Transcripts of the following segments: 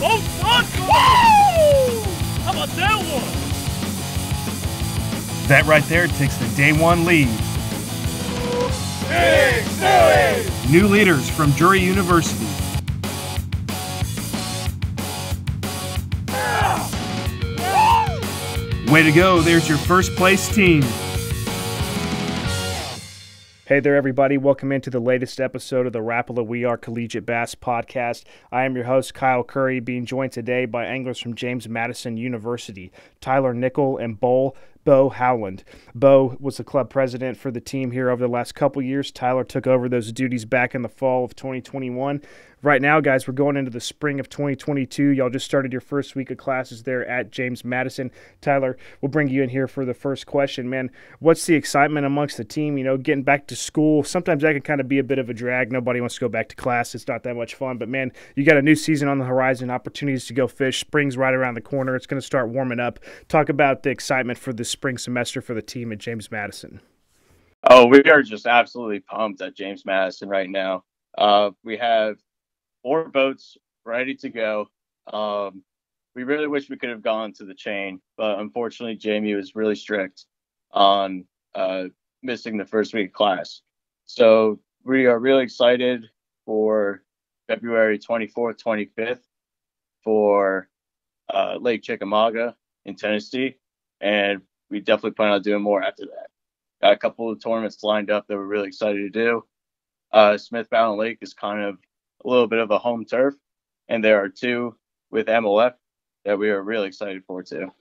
Oh, Woo! How about that one? That right there takes the day one lead. New leaders from Drury University. Way to go, there's your first place team. Hey there, everybody. Welcome into the latest episode of the Rapala We Are Collegiate Bass podcast. I am your host, Kyle Curry, being joined today by anglers from James Madison University, Tyler Nicol and Bowl Bo Howland. Bo was the club president for the team here over the last couple years. Tyler took over those duties back in the fall of 2021 right now, guys, we're going into the spring of 2022. Y'all just started your first week of classes there at James Madison. Tyler, we'll bring you in here for the first question, man. What's the excitement amongst the team? You know, getting back to school. Sometimes that can kind of be a bit of a drag. Nobody wants to go back to class. It's not that much fun. But man, you got a new season on the horizon. Opportunities to go fish. Spring's right around the corner. It's going to start warming up. Talk about the excitement for the spring semester for the team at James Madison. Oh, we are just absolutely pumped at James Madison right now. Uh, we have four boats ready to go. Um, we really wish we could have gone to the chain, but unfortunately, JMU was really strict on uh, missing the first week class. So we are really excited for February 24th, 25th for uh, Lake Chickamauga in Tennessee. And we definitely plan on doing more after that. Got a couple of tournaments lined up that we're really excited to do. Uh, Smith Mountain Lake is kind of a little bit of a home turf. And there are two with MLF that we are really excited for too.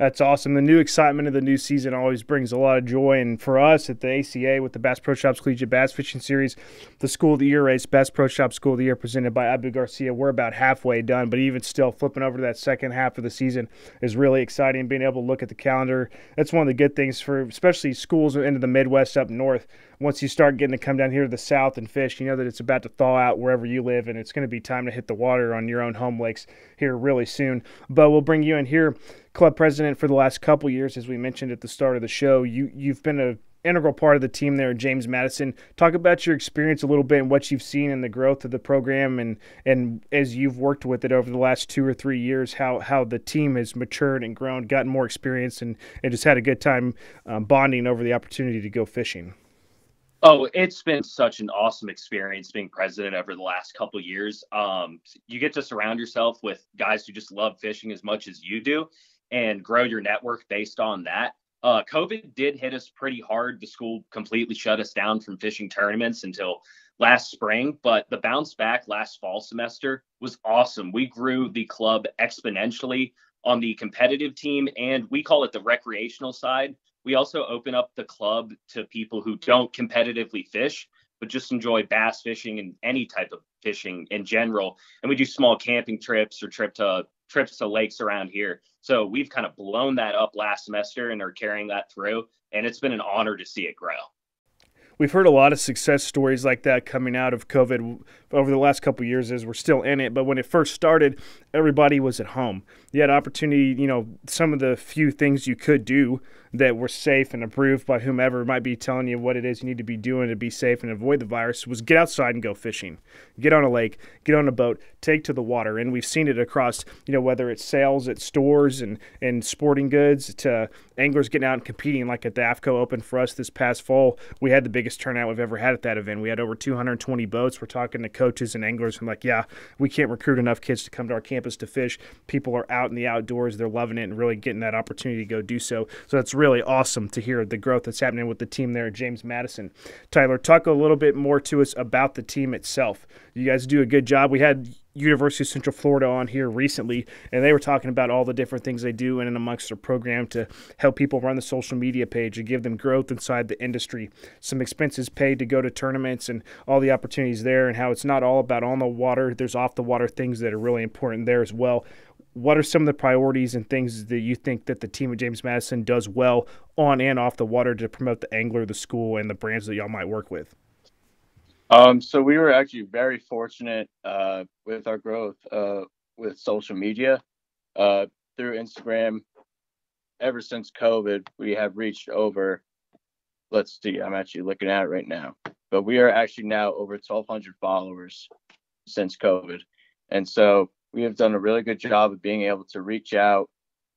That's awesome. The new excitement of the new season always brings a lot of joy. And for us at the ACA with the Bass Pro Shops Collegiate Bass Fishing Series, the School of the Year race, Bass Pro Shop School of the Year presented by Abu Garcia, we're about halfway done. But even still, flipping over to that second half of the season is really exciting. Being able to look at the calendar, that's one of the good things for especially schools into the Midwest up north once you start getting to come down here to the south and fish, you know that it's about to thaw out wherever you live, and it's going to be time to hit the water on your own home lakes here really soon. But we'll bring you in here, club president for the last couple years, as we mentioned at the start of the show. You you've been a integral part of the team there, James Madison. Talk about your experience a little bit and what you've seen in the growth of the program, and and as you've worked with it over the last two or three years, how how the team has matured and grown, gotten more experience, and and just had a good time um, bonding over the opportunity to go fishing. Oh, it's been such an awesome experience being president over the last couple years. Um, you get to surround yourself with guys who just love fishing as much as you do and grow your network based on that. Uh, COVID did hit us pretty hard. The school completely shut us down from fishing tournaments until last spring, but the bounce back last fall semester was awesome. We grew the club exponentially on the competitive team, and we call it the recreational side we also open up the club to people who don't competitively fish, but just enjoy bass fishing and any type of fishing in general. And we do small camping trips or trip to trips to lakes around here. So we've kind of blown that up last semester and are carrying that through. And it's been an honor to see it grow we've heard a lot of success stories like that coming out of COVID over the last couple years as we're still in it. But when it first started, everybody was at home. You had opportunity, you know, some of the few things you could do that were safe and approved by whomever might be telling you what it is you need to be doing to be safe and avoid the virus was get outside and go fishing. Get on a lake, get on a boat, take to the water. And we've seen it across, you know, whether it's sales at stores and, and sporting goods to anglers getting out and competing like at the AFTCO Open for us this past fall. We had the biggest turnout we've ever had at that event. We had over 220 boats. We're talking to coaches and anglers and like, yeah, we can't recruit enough kids to come to our campus to fish. People are out in the outdoors. They're loving it and really getting that opportunity to go do so. So that's really awesome to hear the growth that's happening with the team there James Madison. Tyler, talk a little bit more to us about the team itself. You guys do a good job. We had University of Central Florida on here recently, and they were talking about all the different things they do in and amongst their program to help people run the social media page and give them growth inside the industry. Some expenses paid to go to tournaments and all the opportunities there, and how it's not all about on the water. There's off the water things that are really important there as well. What are some of the priorities and things that you think that the team at James Madison does well on and off the water to promote the angler, the school, and the brands that y'all might work with? Um, so we were actually very fortunate uh, with our growth uh, with social media uh, through Instagram. Ever since COVID, we have reached over. Let's see, I'm actually looking at it right now, but we are actually now over 1,200 followers since COVID, and so we have done a really good job of being able to reach out.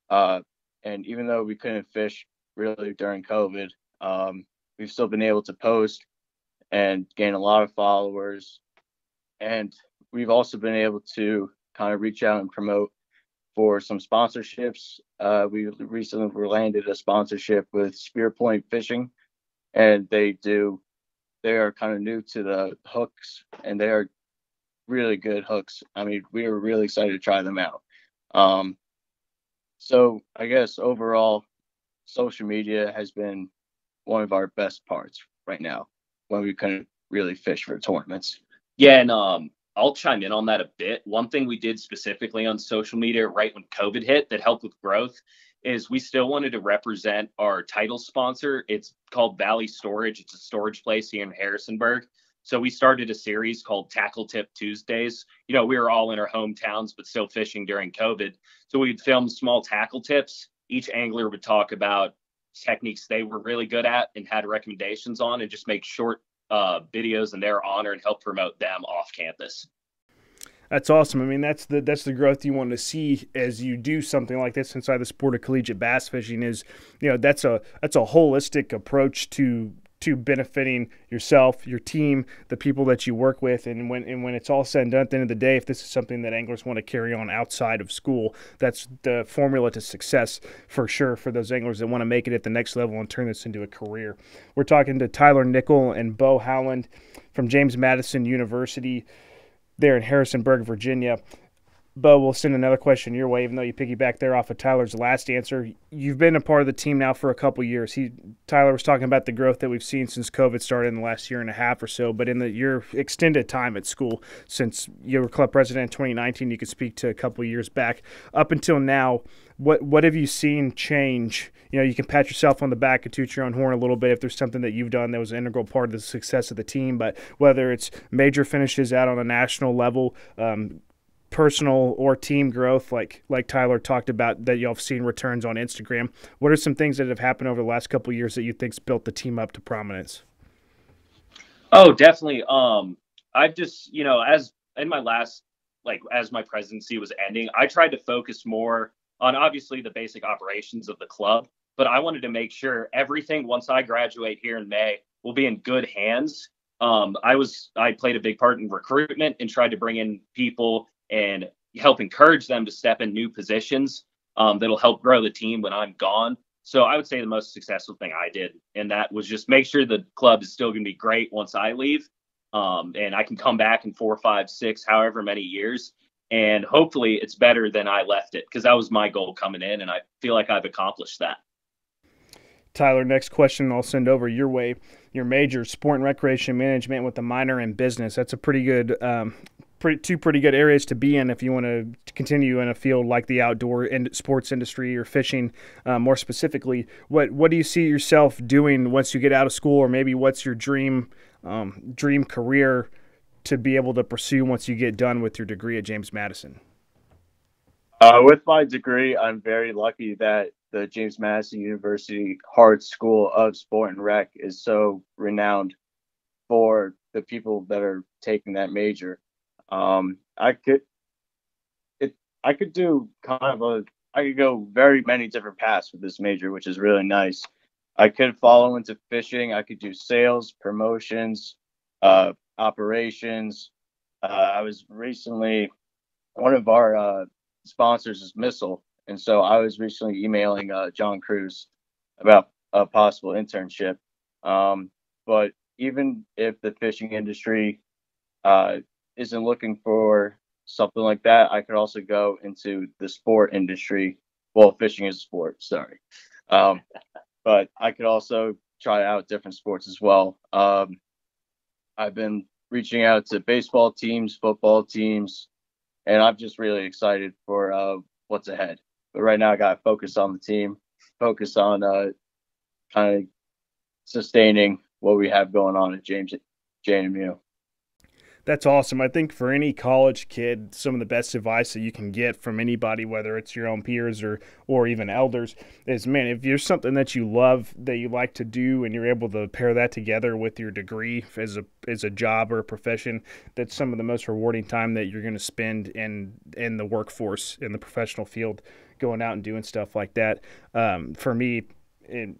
Uh, and even though we couldn't fish really during COVID, um, we've still been able to post and gain a lot of followers. And we've also been able to kind of reach out and promote for some sponsorships. Uh, we recently landed a sponsorship with Spear Point Fishing, and they do. They are kind of new to the hooks, and they are really good hooks. I mean, we were really excited to try them out. Um, so I guess overall, social media has been one of our best parts right now when we couldn't really fish for tournaments. Yeah, and um, I'll chime in on that a bit. One thing we did specifically on social media right when COVID hit that helped with growth is we still wanted to represent our title sponsor. It's called Valley Storage. It's a storage place here in Harrisonburg. So we started a series called Tackle Tip Tuesdays. You know, we were all in our hometowns, but still fishing during COVID. So we'd film small tackle tips. Each angler would talk about techniques they were really good at and had recommendations on, and just make short uh, videos in their honor and help promote them off campus. That's awesome. I mean, that's the that's the growth you want to see as you do something like this inside the sport of collegiate bass fishing. Is you know that's a that's a holistic approach to to benefiting yourself, your team, the people that you work with, and when and when it's all said and done, at the end of the day, if this is something that anglers want to carry on outside of school, that's the formula to success for sure for those anglers that want to make it at the next level and turn this into a career. We're talking to Tyler Nicol and Bo Howland from James Madison University there in Harrisonburg, Virginia. Bo, we'll send another question your way, even though you piggyback there off of Tyler's last answer. You've been a part of the team now for a couple years. He Tyler was talking about the growth that we've seen since COVID started in the last year and a half or so. But in the your extended time at school, since you were club president in 2019, you could speak to a couple years back up until now. What what have you seen change? You know, you can pat yourself on the back and toot your own horn a little bit if there's something that you've done that was an integral part of the success of the team. But whether it's major finishes out on a national level, um, personal or team growth like like Tyler talked about that y'all have seen returns on Instagram. What are some things that have happened over the last couple years that you think's built the team up to prominence? Oh, definitely. Um I've just, you know, as in my last like as my presidency was ending, I tried to focus more on obviously the basic operations of the club, but I wanted to make sure everything once I graduate here in May will be in good hands. Um, I was I played a big part in recruitment and tried to bring in people and help encourage them to step in new positions um, that'll help grow the team when I'm gone. So I would say the most successful thing I did, and that was just make sure the club is still going to be great once I leave, um, and I can come back in four, five, six, however many years, and hopefully it's better than I left it because that was my goal coming in, and I feel like I've accomplished that. Tyler, next question I'll send over your way. Your major, sport and recreation management with a minor in business. That's a pretty good um, pretty, two pretty good areas to be in if you want to continue in a field like the outdoor and sports industry or fishing, uh, more specifically. What what do you see yourself doing once you get out of school, or maybe what's your dream um, dream career to be able to pursue once you get done with your degree at James Madison? Uh, with my degree, I'm very lucky that the James Madison University Hart School of Sport and Rec is so renowned for the people that are taking that major. Um, I could it I could do kind of a I could go very many different paths with this major, which is really nice. I could follow into fishing. I could do sales, promotions, uh, operations. Uh, I was recently one of our uh, sponsors is Missile, and so I was recently emailing uh, John Crews about a possible internship. Um, but even if the fishing industry uh, isn't looking for something like that, I could also go into the sport industry. Well, fishing is a sport, sorry. Um, but I could also try out different sports as well. Um, I've been reaching out to baseball teams, football teams, and I'm just really excited for uh, what's ahead. But right now, I got to focus on the team, focus on uh, kind of sustaining what we have going on at James JMU That's awesome. I think for any college kid, some of the best advice that you can get from anybody, whether it's your own peers or or even elders, is man, if you're something that you love that you like to do, and you're able to pair that together with your degree as a as a job or a profession, that's some of the most rewarding time that you're going to spend in in the workforce in the professional field, going out and doing stuff like that. Um, for me,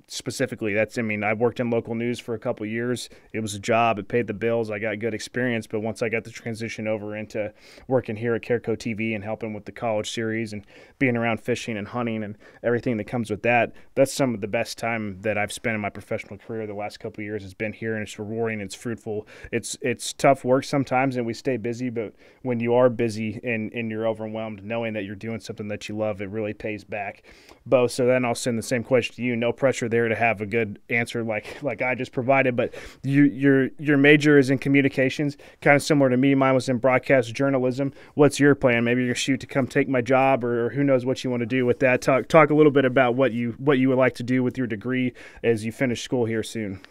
specifically that's i mean i worked in local news for a couple years. It was a job. It paid the bills. I got good experience. But once i got the transition over into working here at careco tv and helping with the college series and being around fishing and hunting and everything that comes with that that's some of the best time that i've spent in my professional career the last couple years has been here. And it's rewarding. It's fruitful. It's it's tough work sometimes and we stay busy. But when you are busy and, and you're overwhelmed knowing that you're doing something that you love it really pays back. Bo so then i'll send the same question to you. No pressure there to have a good answer like like I just provided. But you, your your major is in communications, kind of similar to me. Mine was in broadcast journalism. What's your plan? Maybe you're shoot to come take my job, or, or who knows what you want to do with that. Talk talk a little bit about what you what you would like to do with your degree as you finish school here soon.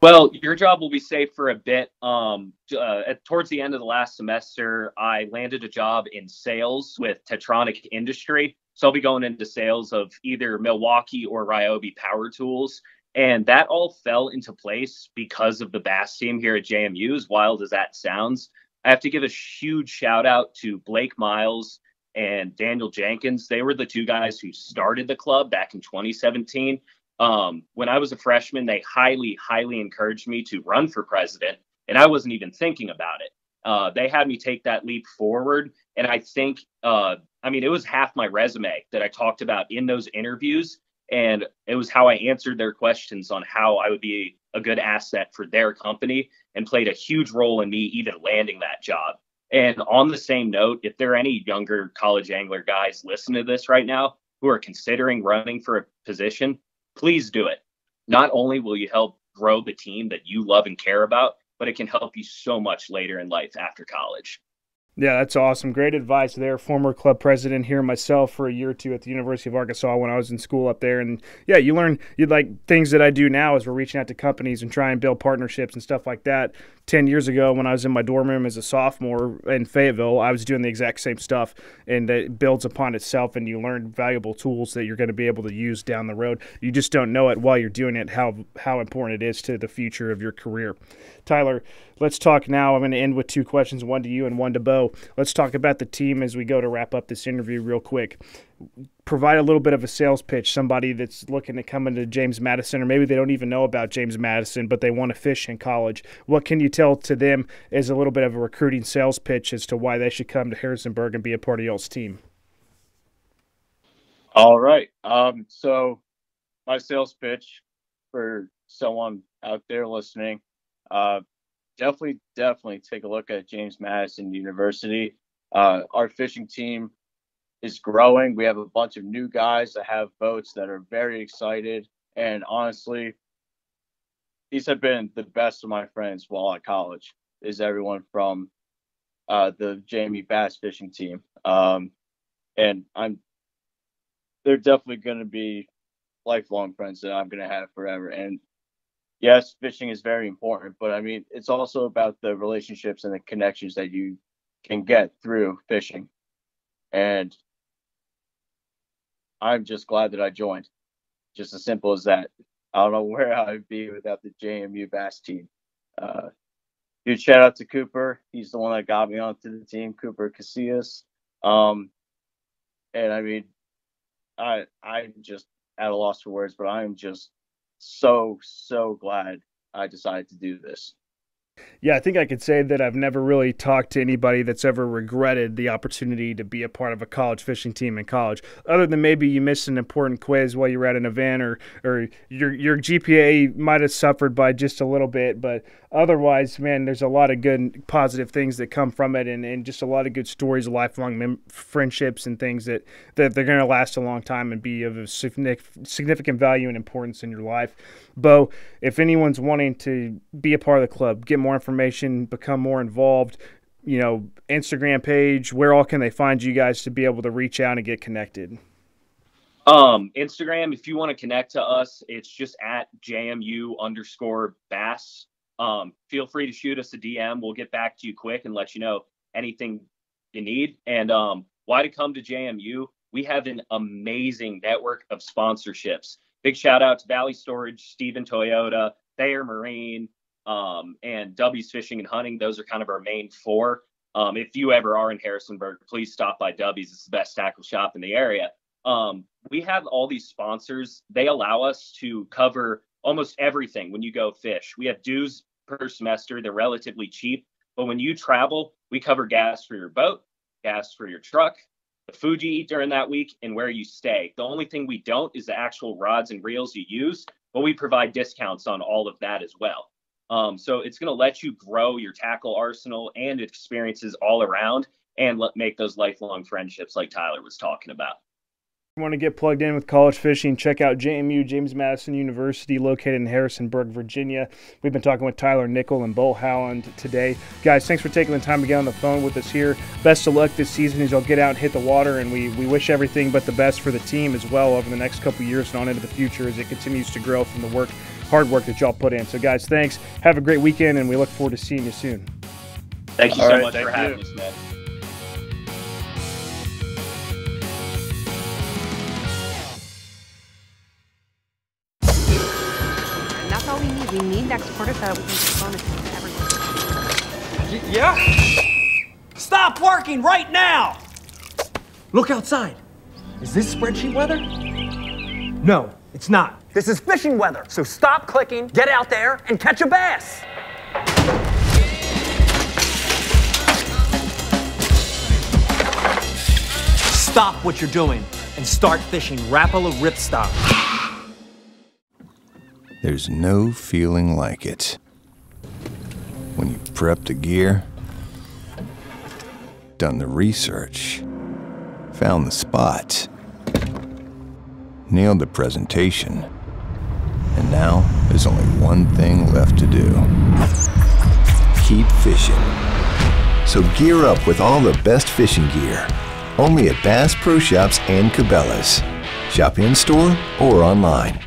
Well, your job will be safe for a bit. Um, uh, at, towards the end of the last semester, I landed a job in sales with Techtronic Industry. So I'll be going into sales of either Milwaukee or Ryobi power tools. And that all fell into place because of the Bass team here at JMU, as wild as that sounds. I have to give a huge shout out to Blake Miles and Daniel Jenkins. They were the two guys who started the club back in 2017. Um, when I was a freshman, they highly, highly encouraged me to run for president, and I wasn't even thinking about it. Uh, they had me take that leap forward, and I think uh, I mean, it was half my resume that I talked about in those interviews. And it was how I answered their questions on how I would be a good asset for their company and played a huge role in me even landing that job. And on the same note, if there are any younger college angler guys listening to this right now who are considering running for a position, please do it. Not only will you help grow the team that you love and care about, but it can help you so much later in life after college. Yeah, that's awesome. Great advice there. Former club president here myself for a year or two at the University of Arkansas when I was in school up there. And yeah, you learn you like things that I do now as we're reaching out to companies and try and build partnerships and stuff like that. 10 years ago when I was in my dorm room as a sophomore in Fayetteville, I was doing the exact same stuff and it builds upon itself and you learn valuable tools that you're going to be able to use down the road. You just don't know it while you're doing it how how important it is to the future of your career. Tyler, let's talk now. I'm going to end with two questions, one to you and one to Bo. Let's talk about the team as we go to wrap up this interview real quick provide a little bit of a sales pitch somebody that's looking to come into James Madison or maybe they don't even know about James Madison but they want to fish in college. What can you tell to them as a little bit of a recruiting sales pitch as to why they should come to Harrisonburg and be a part of y'all's team? All right. Um, so my sales pitch for someone out there listening uh, definitely definitely take a look at James Madison University. Uh, our fishing team is growing. We have a bunch of new guys that have boats that are very excited. And honestly, these have been the best of my friends while at college. Is everyone from uh, the JMU Bass fishing team, um, and I'm they're definitely going to be lifelong friends that I'm going to have forever. And yes, fishing is very important, but I mean it's also about the relationships and the connections that you can get through fishing. And I'm just glad that I joined. Just as simple as that. I don't know where I'd be without the JMU Bass team. Uh, huge shout out to Cooper. He's the one that got me onto the team, Cooper Casillas. Um, and I mean, I I'm just at a loss for words, but I'm just so so glad I decided to do this. Yeah, I think I could say that I've never really talked to anybody that's ever regretted the opportunity to be a part of a college fishing team in college, other than maybe you missed an important quiz while you were at an event, or or your your GPA might have suffered by just a little bit. But otherwise, man, there's a lot of good, positive things that come from it, and, and just a lot of good stories, lifelong mem- friendships, and things that that they're going to last a long time and be of significant value and importance in your life. Bo, if anyone's wanting to be a part of the club, get more information, become more involved, you know, Instagram page, where all can they find you guys to be able to reach out and get connected? Um, Instagram, if you want to connect to us, it's just at JMU underscore bass. Um, feel free to shoot us a DM. We'll get back to you quick and let you know anything you need. And um, why to come to JMU? We have an amazing network of sponsorships. Big shout out to Valley Storage, Steven Toyota, Thayer Marine, um, and W's Fishing and Hunting. Those are kind of our main four. Um, if you ever are in Harrisonburg, please stop by W's. It's the best tackle shop in the area. Um, we have all these sponsors. They allow us to cover almost everything when you go fish. We have dues per semester. They're relatively cheap. But when you travel, we cover gas for your boat, gas for your truck, the food you eat during that week, and where you stay. The only thing we don't is the actual rods and reels you use, but we provide discounts on all of that as well. Um, so it's going to let you grow your tackle arsenal and experiences all around and let, make those lifelong friendships like Tyler was talking about want to get plugged in with college fishing, check out JMU, James Madison University, located in Harrisonburg, Virginia. We've been talking with Tyler Nicol and Bo Howland today. Guys, thanks for taking the time to get on the phone with us here. Best of luck this season as y'all get out and hit the water, and we, we wish everything but the best for the team as well over the next couple years and on into the future as it continues to grow from the work, hard work that y'all put in. So, guys, thanks. Have a great weekend, and we look forward to seeing you soon. Thank you All so right, much for having us, man. We need next quarter so that we can keep on to everyone. Yeah? Stop working right now! Look outside. Is this spreadsheet weather? No, it's not. This is fishing weather, so stop clicking, get out there, and catch a bass. Stop what you're doing and start fishing Rapala Ripstop. There's no feeling like it. When you prep the gear, done the research, found the spot, nailed the presentation, and now there's only one thing left to do. Keep fishing. So gear up with all the best fishing gear. Only at Bass Pro Shops and Cabela's. Shop in store or online.